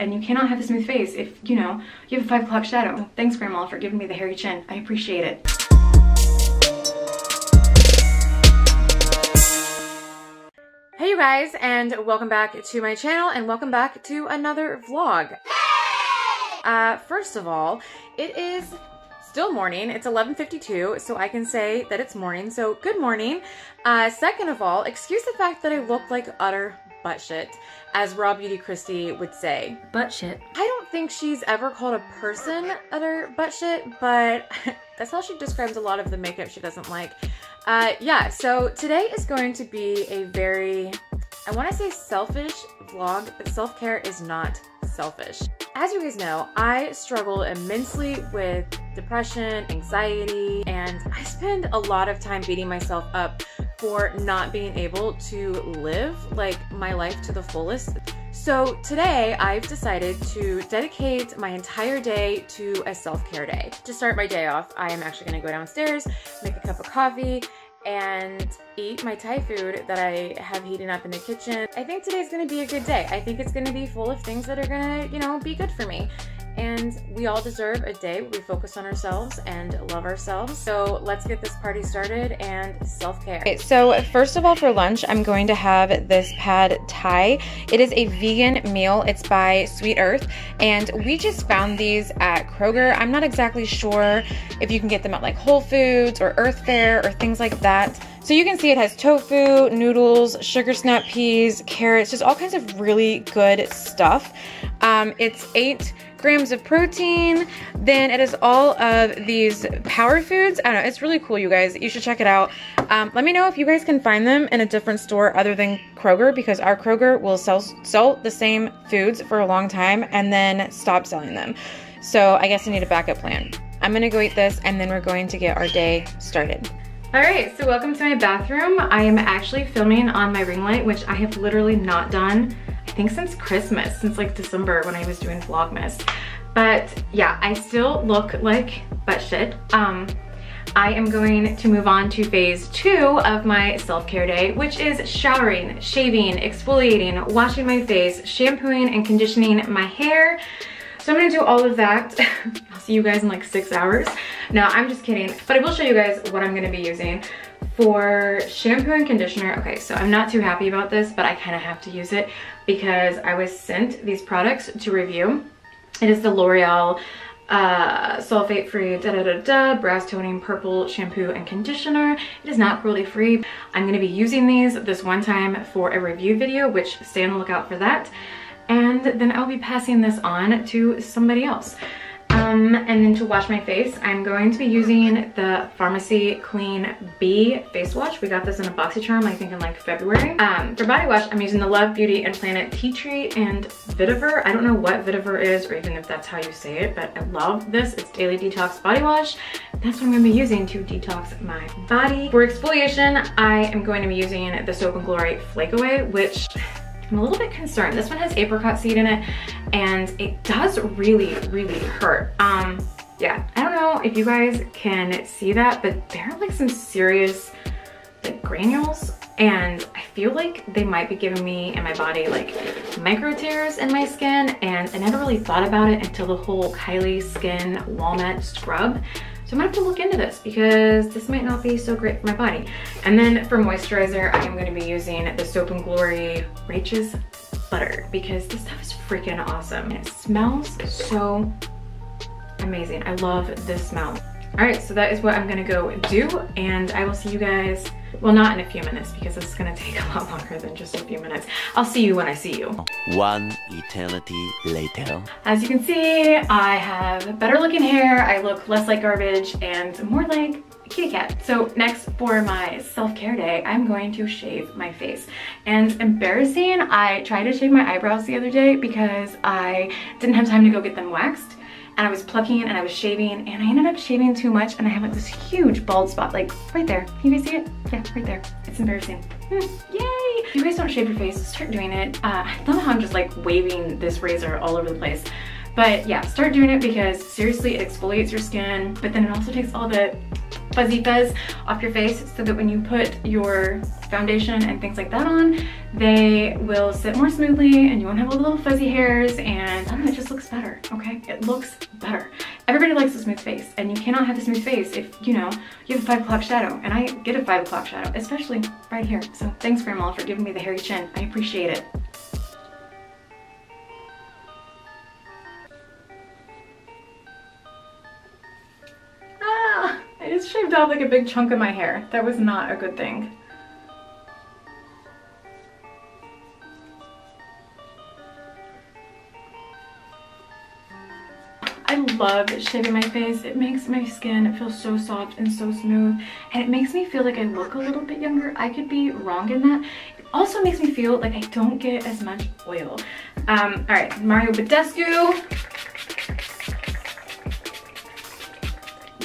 and you cannot have a smooth face if, you know, you have a five o'clock shadow. Thanks, Grandma, for giving me the hairy chin. I appreciate it. Hey you guys, and welcome back to my channel, and welcome back to another vlog. Uh, first of all, it is still morning. It's 11.52, so I can say that it's morning, so good morning. Uh, second of all, excuse the fact that I look like utter butt shit, as Raw Beauty Kristi would say. Butt shit. I don't think she's ever called a person utter butt shit, but that's how she describes a lot of the makeup she doesn't like. Uh, yeah, so today is going to be a very, I want to say selfish vlog, but self-care is not selfish. As you guys know, I struggle immensely with depression, anxiety, and I spend a lot of time beating myself up for not being able to live like my life to the fullest. So today I've decided to dedicate my entire day to a self-care day. To start my day off, I am actually gonna go downstairs, make a cup of coffee, and eat my Thai food that I have heating up in the kitchen. I think today's gonna be a good day. I think it's gonna be full of things that are gonna, you know, be good for me and we all deserve a day where we focus on ourselves and love ourselves. So let's get this party started and self-care. Okay, so first of all for lunch, I'm going to have this pad thai. It is a vegan meal. It's by Sweet Earth and we just found these at Kroger. I'm not exactly sure if you can get them at like Whole Foods or Earth Fare or things like that. So you can see it has tofu, noodles, sugar snap peas, carrots, just all kinds of really good stuff. Um, it's eight grams of protein. Then it is all of these power foods. I don't know, it's really cool, you guys. You should check it out. Um, let me know if you guys can find them in a different store other than Kroger because our Kroger will sell, sell the same foods for a long time and then stop selling them. So I guess I need a backup plan. I'm gonna go eat this and then we're going to get our day started. All right, so welcome to my bathroom. I am actually filming on my ring light, which I have literally not done think since Christmas, since like December when I was doing Vlogmas. But yeah, I still look like butt shit. Um, I am going to move on to phase two of my self-care day, which is showering, shaving, exfoliating, washing my face, shampooing and conditioning my hair. So I'm gonna do all of that. I'll see you guys in like six hours. No, I'm just kidding. But I will show you guys what I'm gonna be using. For shampoo and conditioner, okay, so I'm not too happy about this, but I kind of have to use it because I was sent these products to review. It is the L'Oreal uh, sulfate-free da-da-da-da brass toning purple shampoo and conditioner. It is not cruelty-free. I'm going to be using these this one time for a review video, which stay on the lookout for that. And then I'll be passing this on to somebody else. Um, and then to wash my face, I'm going to be using the Farmacy Clean Bee face wash. We got this in a BoxyCharm, I think in like February. Um, for body wash, I'm using the Love Beauty and Planet Tea Tree and Vetiver. I don't know what Vetiver is or even if that's how you say it, but I love this. It's Daily Detox Body Wash. That's what I'm gonna be using to detox my body. For exfoliation, I am going to be using the Soap & Glory Flake Away, which I'm a little bit concerned. This one has apricot seed in it and it does really, really hurt. Um, yeah, I don't know if you guys can see that, but there are like some serious like granules and I feel like they might be giving me and my body like micro tears in my skin and I never really thought about it until the whole Kylie Skin Walnut Scrub so I'm gonna have to look into this because this might not be so great for my body. And then for moisturizer, I am gonna be using the Soap & Glory Righteous Butter because this stuff is freaking awesome. It smells so amazing. I love this smell. All right, so that is what I'm gonna go do and I will see you guys, well not in a few minutes because this is gonna take a lot longer than just a few minutes. I'll see you when I see you. One eternity later. As you can see, I have better looking hair, I look less like garbage and more like a kitty cat. So next for my self-care day, I'm going to shave my face. And embarrassing, I tried to shave my eyebrows the other day because I didn't have time to go get them waxed and I was plucking and I was shaving and I ended up shaving too much and I have like this huge bald spot like right there. Can you guys see it? Yeah, right there. It's embarrassing. Yay! If you guys don't shave your face, start doing it. Uh, I love how I'm just like waving this razor all over the place. But yeah, start doing it because seriously it exfoliates your skin, but then it also takes all the fuzzy fuzz off your face so that when you put your foundation and things like that on, they will sit more smoothly and you won't have all the little fuzzy hairs and oh, I okay? It looks better. Everybody likes a smooth face, and you cannot have a smooth face if, you know, you have a five o'clock shadow, and I get a five o'clock shadow, especially right here. So thanks, Grandma, for giving me the hairy chin. I appreciate it. Shaved off like a big chunk of my hair. That was not a good thing. I love shaving my face. It makes my skin feel so soft and so smooth. And it makes me feel like I look a little bit younger. I could be wrong in that. It also makes me feel like I don't get as much oil. Um, all right, Mario Badescu.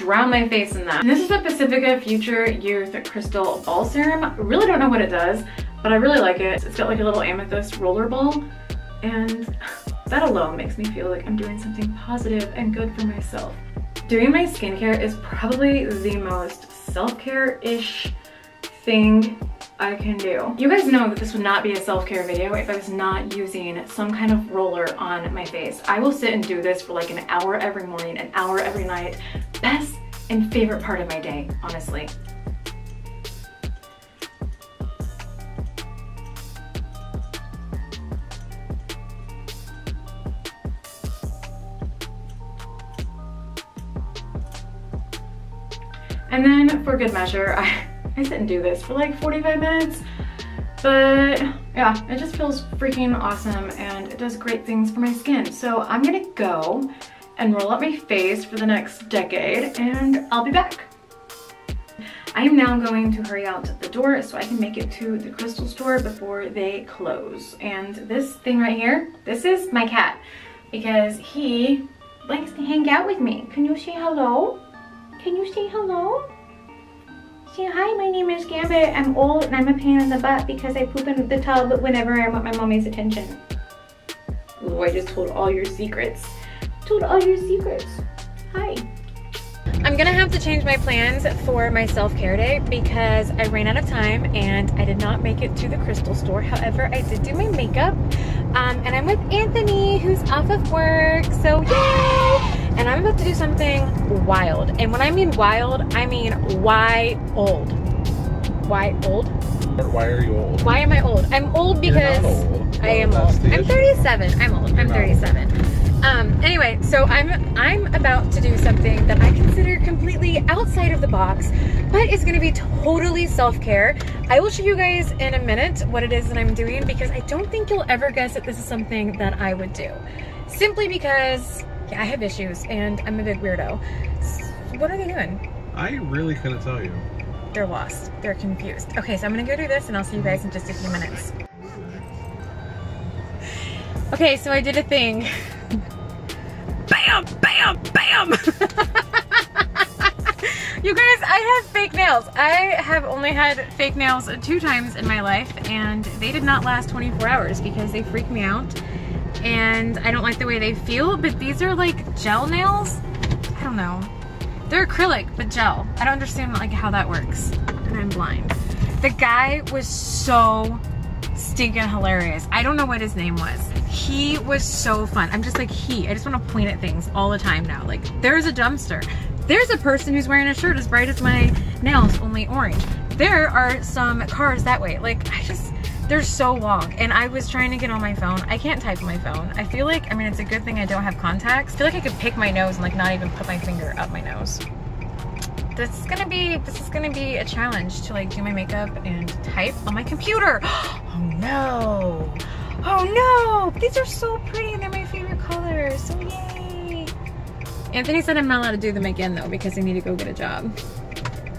Drown my face in that. And this is the Pacifica Future Youth Crystal Ball Serum. I really don't know what it does, but I really like it. It's got like a little amethyst roller ball. And that alone makes me feel like I'm doing something positive and good for myself. Doing my skincare is probably the most self-care-ish thing I can do. You guys know that this would not be a self-care video if I was not using some kind of roller on my face. I will sit and do this for like an hour every morning, an hour every night. Best and favorite part of my day, honestly. And then for good measure, I, I sit and do this for like 45 minutes. But yeah, it just feels freaking awesome and it does great things for my skin. So I'm gonna go and roll up my face for the next decade and I'll be back. I am now going to hurry out the door so I can make it to the crystal store before they close. And this thing right here, this is my cat because he likes to hang out with me. Can you say hello? Can you say hello? Say hi, my name is Gambit. I'm old and I'm a pain in the butt because I poop in the tub whenever I want my mommy's attention. Oh, I just told all your secrets. Told all your secrets. Hi. I'm gonna have to change my plans for my self-care day because I ran out of time and I did not make it to the crystal store. However, I did do my makeup um, and I'm with Anthony who's off of work, so yay! And I'm about to do something wild. And when I mean wild, I mean why old. Why old? Why are you old? Why am I old? I'm old because old. I am old. I'm 37. I'm old. I'm 37. Um, anyway, so I'm I'm about to do something that I consider completely outside of the box, but it's gonna be totally self-care. I will show you guys in a minute what it is that I'm doing because I don't think you'll ever guess that this is something that I would do. Simply because yeah, I have issues and I'm a big weirdo. S- What are they doing? I really couldn't tell you. They're lost. They're confused. Okay, so I'm gonna go do this and I'll see you guys in just a few minutes. Okay, so I did a thing. Bam, bam, bam! you guys, I have fake nails. I have only had fake nails two times in my life and they did not last 24 hours because they freak me out and I don't like the way they feel, but these are like gel nails. I don't know. They're acrylic, but gel. I don't understand like how that works. And I'm blind. The guy was so stinking hilarious. I don't know what his name was. He was so fun. I'm just like he. I just want to point at things all the time now. Like there's a dumpster. There's a person who's wearing a shirt as bright as my nails, only orange. There are some cars that way. Like I just they're so long and I was trying to get on my phone. I can't type on my phone. I feel like, I mean, it's a good thing I don't have contacts. I feel like I could pick my nose and like not even put my finger up my nose. This is gonna be, this is gonna be a challenge to like do my makeup and type on my computer. Oh no. Oh no, these are so pretty and they're my favorite colors, so yay. Anthony said I'm not allowed to do them again though because I need to go get a job.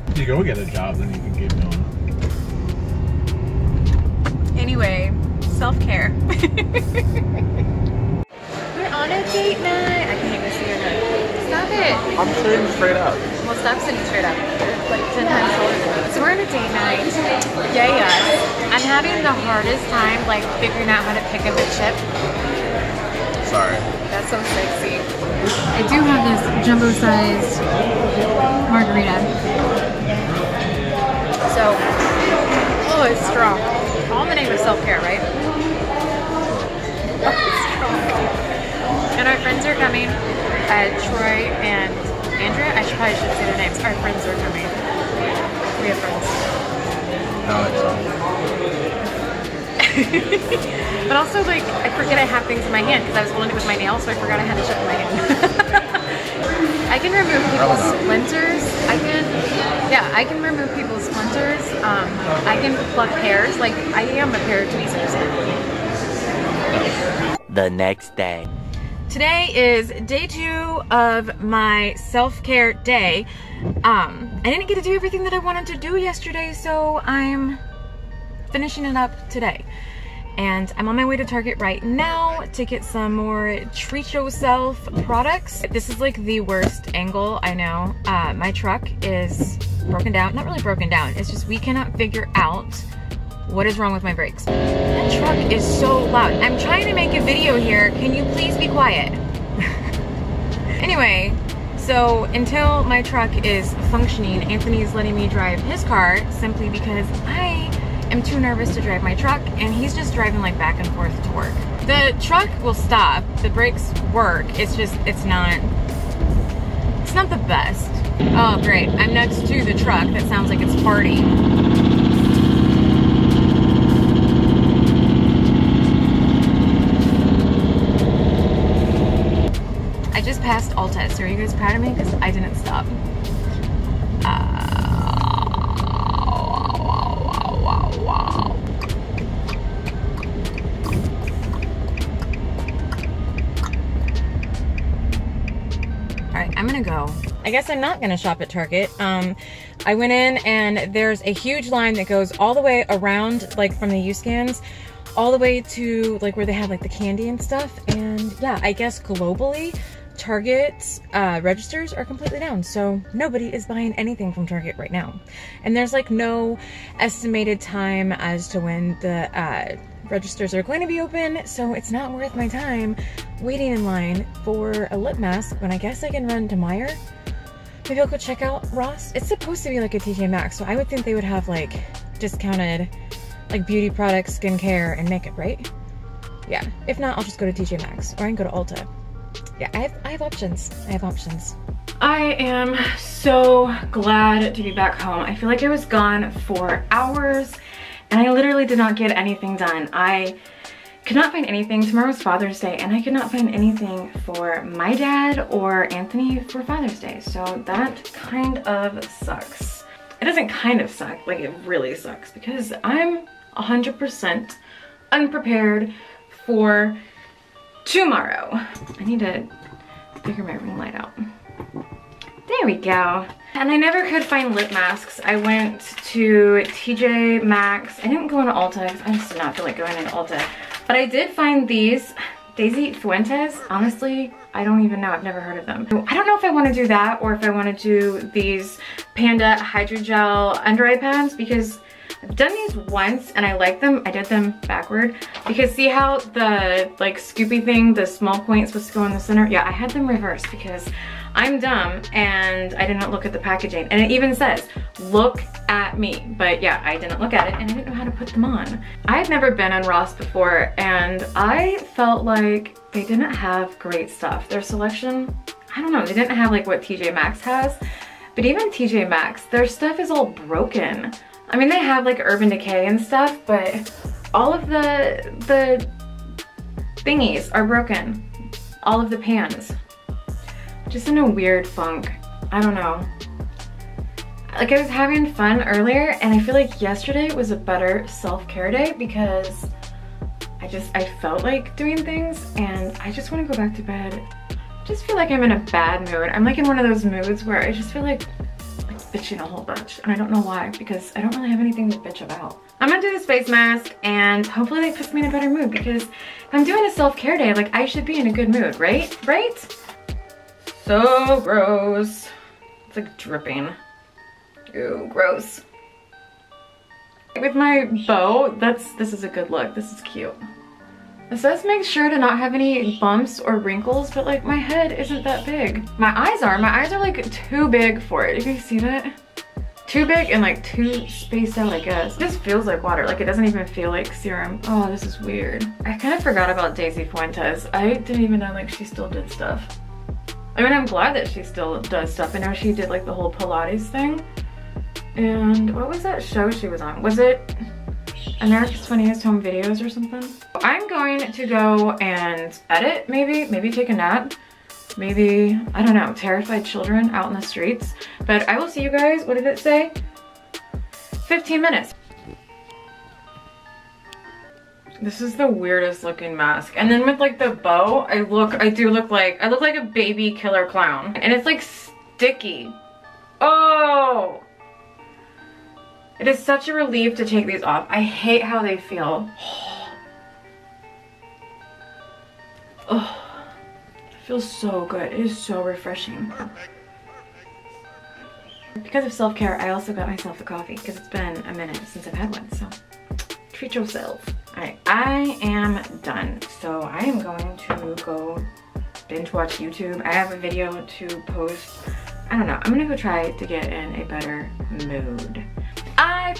If you go get a job, then you can keep doing. Anyway, self-care. We're on a date night. I can't even see your head. Stop it. I'm sitting straight up. Well, stop sitting straight up. You're like 10 times taller than me. So we're on a date night. Yeah, us. I'm having the hardest time like figuring out how to pick up a chip. Sorry. That's so sexy. I do have this jumbo-sized margarita. So, oh, it's strong. The name of self-care, right? Oh. And our friends are coming. Uh, Troy and Andrea. I should probably should say their names. Our friends are coming. We have friends. but also, like, I forget I have things in my hand because I was holding it with my nail, so I forgot I had to shut my hand. I can remove people's splinters. I can, yeah, I can remove people's splinters. Um, I can pluck hairs. Like, I am a pair of tweezers. The next day. Today is day two of my self-care day. Um, I didn't get to do everything that I wanted to do yesterday, so I'm finishing it up today. And I'm on my way to Target right now to get some more Treat Yourself products. This is like the worst angle, I know. Uh, my truck is broken down. Not really broken down, it's just we cannot figure out what is wrong with my brakes. That truck is so loud. I'm trying to make a video here. Can you please be quiet? anyway, so until my truck is functioning, Anthony is letting me drive his car simply because I am too nervous to drive my truck and he's just driving like back and forth to work. The truck will stop, the brakes work, it's just, it's not, it's not the best. Oh great, I'm next to the truck that sounds like it's farting. I just passed Ulta, so are you guys proud of me? Because I didn't stop. I guess I'm not gonna shop at Target. Um, I went in and there's a huge line that goes all the way around, like from the U-Scans, all the way to like where they have like the candy and stuff. And yeah, I guess globally, Target's uh, registers are completely down. So nobody is buying anything from Target right now. And there's like no estimated time as to when the uh, registers are going to be open. So it's not worth my time waiting in line for a lip mask when I guess I can run to Meijer. Maybe I'll go check out Ross. It's supposed to be like a TJ Maxx, so I would think they would have like discounted like beauty products, skincare, and makeup, right? Yeah. If not, I'll just go to TJ Maxx or I can go to Ulta. Yeah, I have, I have options. I have options. I am so glad to be back home. I feel like I was gone for hours and I literally did not get anything done. I could not find anything. Tomorrow's Father's Day and I could not find anything for my dad or Anthony for Father's Day. So that kind of sucks. It doesn't kind of suck, like it really sucks because I'm 100% unprepared for tomorrow. I need to figure my ring light out. There we go. And I never could find lip masks. I went to TJ Maxx. I didn't go into Ulta because I just did not feel like going into Ulta. But I did find these Daisy Fuentes. Honestly, I don't even know. I've never heard of them. I don't know if I want to do that or if I want to do these Panda Hydrogel under eye pads because I've done these once and I like them. I did them backward because see how the like scoopy thing, the small point supposed to go in the center? Yeah, I had them reversed because I'm dumb and I didn't look at the packaging. And it even says, look at me. But yeah, I didn't look at it and I didn't know how to put them on. I had never been on Ross before and I felt like they didn't have great stuff. Their selection, I don't know, they didn't have like what TJ Maxx has. But even TJ Maxx, their stuff is all broken. I mean, they have like Urban Decay and stuff, but all of the, the thingies are broken. All of the pans just in a weird funk. I don't know. Like I was having fun earlier and I feel like yesterday was a better self-care day because I just, I felt like doing things and I just want to go back to bed. I just feel like I'm in a bad mood. I'm like in one of those moods where I just feel like, like bitching a whole bunch and I don't know why because I don't really have anything to bitch about. I'm gonna do this face mask and hopefully that puts me in a better mood because I'm doing a self-care day, like I should be in a good mood, right? Right? So gross. It's like dripping. Ew, gross. With my bow, that's this is a good look. This is cute. It says make sure to not have any bumps or wrinkles, but like my head isn't that big. My eyes are. My eyes are like too big for it. You can see that? too big and like too spaced out, I guess. This feels like water. Like it doesn't even feel like serum. Oh, this is weird. I kind of forgot about Daisy Fuentes. I didn't even know like she still did stuff. I mean, I'm glad that she still does stuff. I know she did like the whole Pilates thing. And what was that show she was on? Was it America's Funniest Home Videos or something? I'm going to go and edit maybe, maybe take a nap maybe, I don't know, terrified children out in the streets. But I will see you guys, what did it say? 15 minutes. This is the weirdest looking mask. And then with like the bow, I look, I do look like, I look like a baby killer clown. And it's like sticky. Oh! It is such a relief to take these off. I hate how they feel. Oh feels so good. It is so refreshing. Because of self-care, I also got myself a coffee because it's been a minute since I've had one, so treat yourself. All right, I am done. So I am going to go binge watch YouTube. I have a video to post. I don't know, I'm gonna go try to get in a better mood.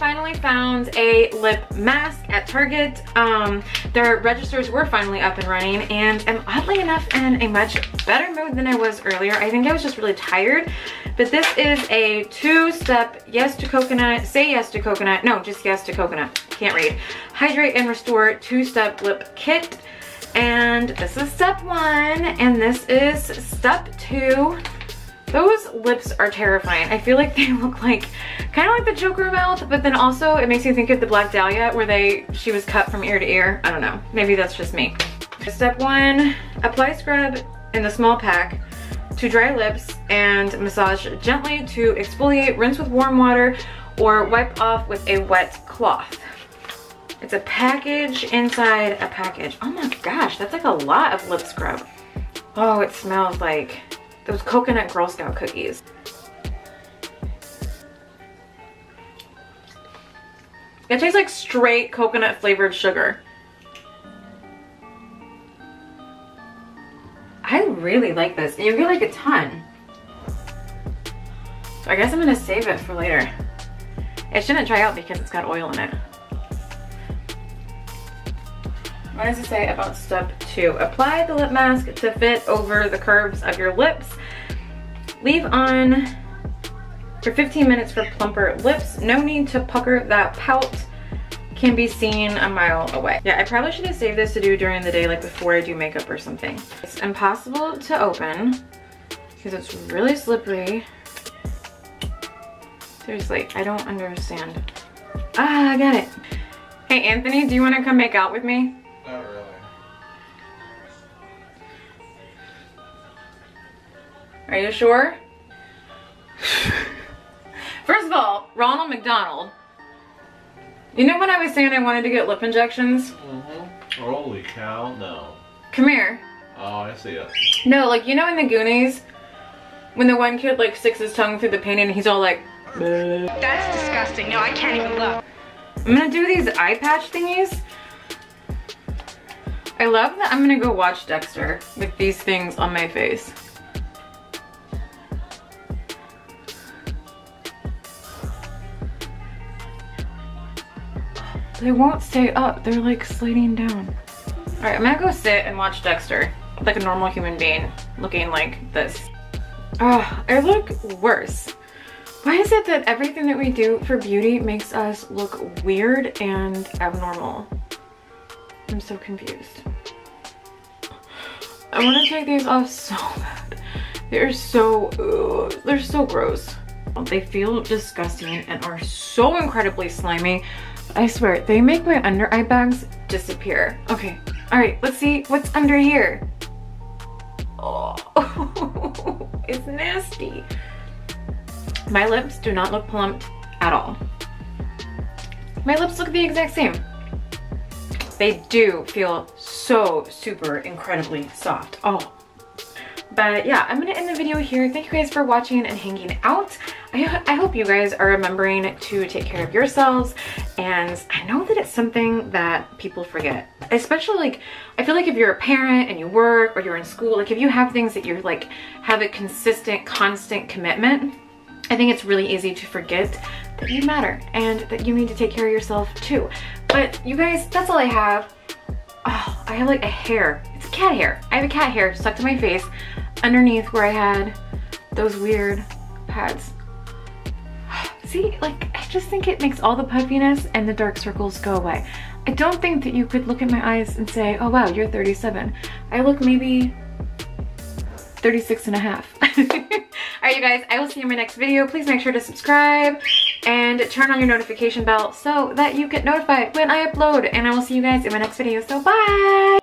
Finally found a lip mask at Target. Um, their registers were finally up and running and I'm oddly enough in a much better mood than I was earlier. I think I was just really tired. But this is a two-step yes to coconut, say yes to coconut, no, just yes to coconut, can't read. Hydrate and restore two-step lip kit. And this is step one and this is step two. Those lips are terrifying. I feel like they look like, kind of like the Joker mouth, but then also it makes me think of the Black Dahlia where they, she was cut from ear to ear. I don't know, maybe that's just me. Step one, apply scrub in the small pack to dry lips and massage gently to exfoliate, rinse with warm water, or wipe off with a wet cloth. It's a package inside a package. Oh my gosh, that's like a lot of lip scrub. Oh, it smells like those coconut Girl Scout cookies. It tastes like straight coconut flavored sugar. I really like this. And you get like a ton. So I guess I'm gonna save it for later. It shouldn't dry out because it's got oil in it. What does it say about step two? Apply the lip mask to fit over the curves of your lips. Leave on for 15 minutes for plumper lips. No need to pucker that pout can be seen a mile away. Yeah, I probably should have saved this to do during the day, like before I do makeup or something. It's impossible to open because it's really slippery. Seriously, I don't understand. Ah, I got it. Hey, Anthony, do you want to come make out with me? Not really. Are you sure? First of all, Ronald McDonald. You know when I was saying I wanted to get lip injections? Mm-hmm. Holy cow, no. Come here. Oh, I see it. No, like you know in the Goonies, when the one kid like sticks his tongue through the painting and he's all like, That's disgusting. No, I can't even look. I'm gonna do these eye patch thingies. I love that I'm gonna go watch Dexter with these things on my face. They won't stay up, they're like sliding down. All right, I'm gonna go sit and watch Dexter like a normal human being looking like this. Oh, I look worse. Why is it that everything that we do for beauty makes us look weird and abnormal? I'm so confused. I want to take these off so bad. They're so, ugh, they're so gross. They feel disgusting and are so incredibly slimy. I swear, they make my under eye bags disappear. Okay, all right, let's see what's under here. Oh, it's nasty. My lips do not look plumped at all. My lips look the exact same. They do feel so super incredibly soft. Oh. But yeah, I'm gonna end the video here. Thank you guys for watching and hanging out. I, I hope you guys are remembering to take care of yourselves. And I know that it's something that people forget. Especially like, I feel like if you're a parent and you work or you're in school, like if you have things that you're like, have a consistent, constant commitment, I think it's really easy to forget that you matter and that you need to take care of yourself too. But you guys, that's all I have. Oh, I have like a hair. It's cat hair. I have a cat hair stuck to my face underneath where I had those weird pads. See, like, I just think it makes all the puffiness and the dark circles go away. I don't think that you could look at my eyes and say, oh wow, you're 37. I look maybe 36 and a half. All right, you guys, I will see you in my next video. Please make sure to subscribe and turn on your notification bell so that you get notified when I upload. And I will see you guys in my next video. So bye!